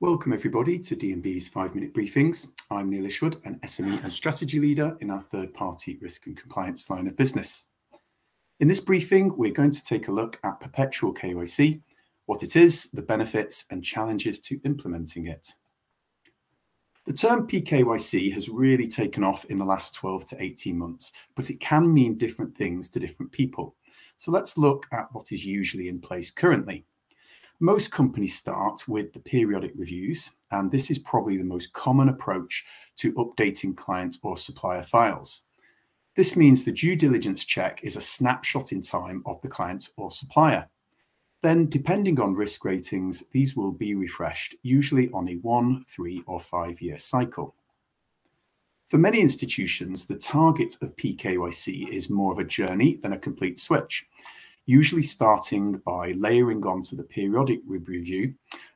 Welcome everybody to D&B's five minute briefings. I'm Neil Isherwood, an SME and strategy leader in our third party risk and compliance line of business. In this briefing, we're going to take a look at perpetual KYC, what it is, the benefits and challenges to implementing it. The term PKYC has really taken off in the last 12 to 18 months, but it can mean different things to different people. So let's look at what is usually in place currently. Most companies start with the periodic reviews, and this is probably the most common approach to updating client or supplier files. This means the due diligence check is a snapshot in time of the client or supplier. Then, depending on risk ratings, these will be refreshed, usually on a one, three, or five year cycle. For many institutions, the target of PKYC is more of a journey than a complete switch usually starting by layering onto the periodic review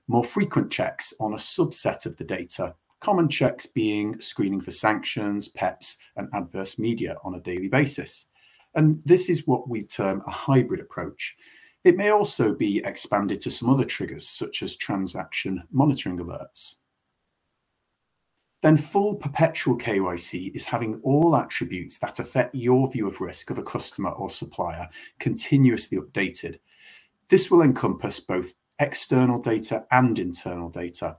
more frequent checks on a subset of the data, common checks being screening for sanctions, PEPs, and adverse media on a daily basis. And this is what we term a hybrid approach. It may also be expanded to some other triggers, such as transaction monitoring alerts. Then full perpetual KYC is having all attributes that affect your view of risk of a customer or supplier continuously updated. This will encompass both external data and internal data.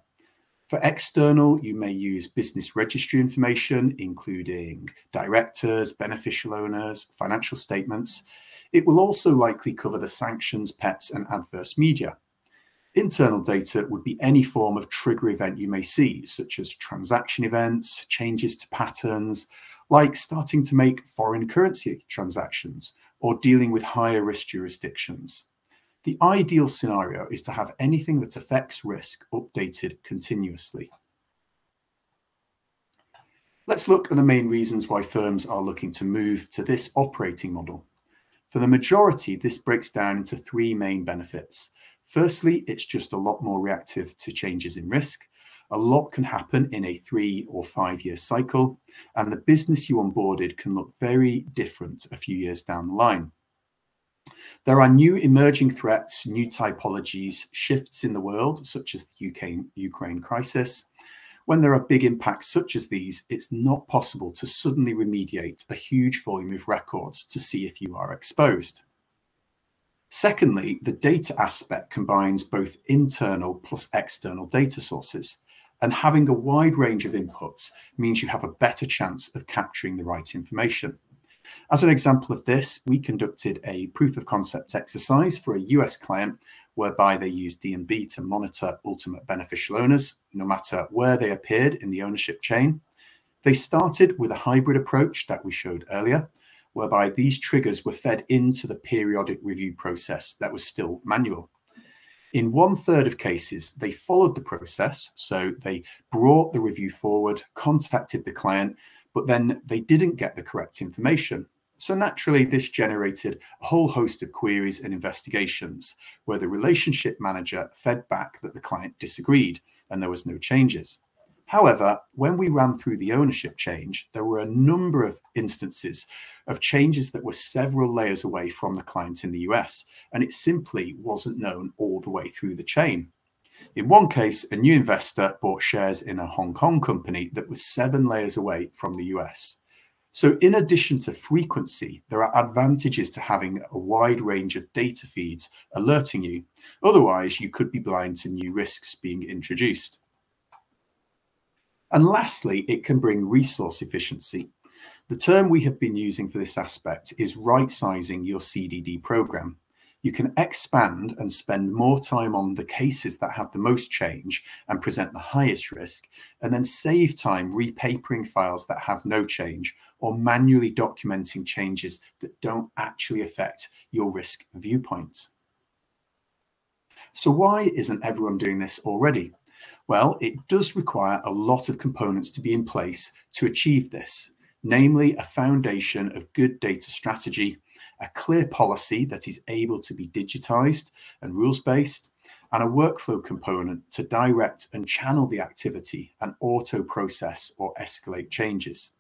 For external, you may use business registry information, including directors, beneficial owners, financial statements. It will also likely cover the sanctions, PEPs, and adverse media. Internal data would be any form of trigger event you may see, such as transaction events, changes to patterns, like starting to make foreign currency transactions or dealing with higher risk jurisdictions. The ideal scenario is to have anything that affects risk updated continuously. Let's look at the main reasons why firms are looking to move to this operating model. For the majority, this breaks down into three main benefits. Firstly, it's just a lot more reactive to changes in risk. A lot can happen in a three or five year cycle, and the business you onboarded can look very different a few years down the line. There are new emerging threats, new typologies, shifts in the world, such as the UK Ukraine crisis. When there are big impacts such as these, it's not possible to suddenly remediate a huge volume of records to see if you are exposed. Secondly, the data aspect combines both internal plus external data sources. And having a wide range of inputs means you have a better chance of capturing the right information. As an example of this, we conducted a proof of concept exercise for a US client whereby they used D&B to monitor ultimate beneficial owners, no matter where they appeared in the ownership chain. They started with a hybrid approach that we showed earlier, whereby these triggers were fed into the periodic review process that was still manual. In one third of cases, they followed the process. So they brought the review forward, contacted the client, but then they didn't get the correct information. So naturally, this generated a whole host of queries and investigations where the relationship manager fed back that the client disagreed and there was no changes. However, when we ran through the ownership change, there were a number of instances of changes that were several layers away from the client in the US, and it simply wasn't known all the way through the chain. In one case, a new investor bought shares in a Hong Kong company that was seven layers away from the US. So, in addition to frequency, there are advantages to having a wide range of data feeds alerting you. Otherwise, you could be blind to new risks being introduced. And lastly, it can bring resource efficiency. The term we have been using for this aspect is right sizing your CDD program. You can expand and spend more time on the cases that have the most change and present the highest risk, and then save time repapering files that have no change or manually documenting changes that don't actually affect your risk viewpoint. So, why isn't everyone doing this already? Well, it does require a lot of components to be in place to achieve this, namely a foundation of good data strategy, a clear policy that is able to be digitized and rules based, and a workflow component to direct and channel the activity and auto process or escalate changes.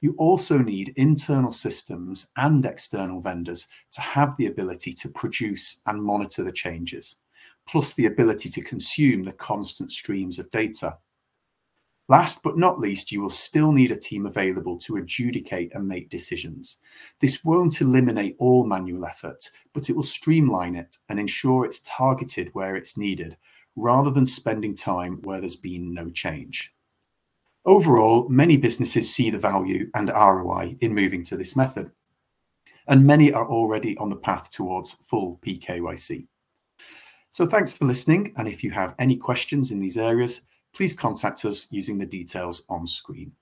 You also need internal systems and external vendors to have the ability to produce and monitor the changes plus the ability to consume the constant streams of data. Last but not least, you will still need a team available to adjudicate and make decisions. This won't eliminate all manual effort, but it will streamline it and ensure it's targeted where it's needed, rather than spending time where there's been no change. Overall, many businesses see the value and ROI in moving to this method, and many are already on the path towards full PKYC. So thanks for listening, and if you have any questions in these areas, please contact us using the details on screen.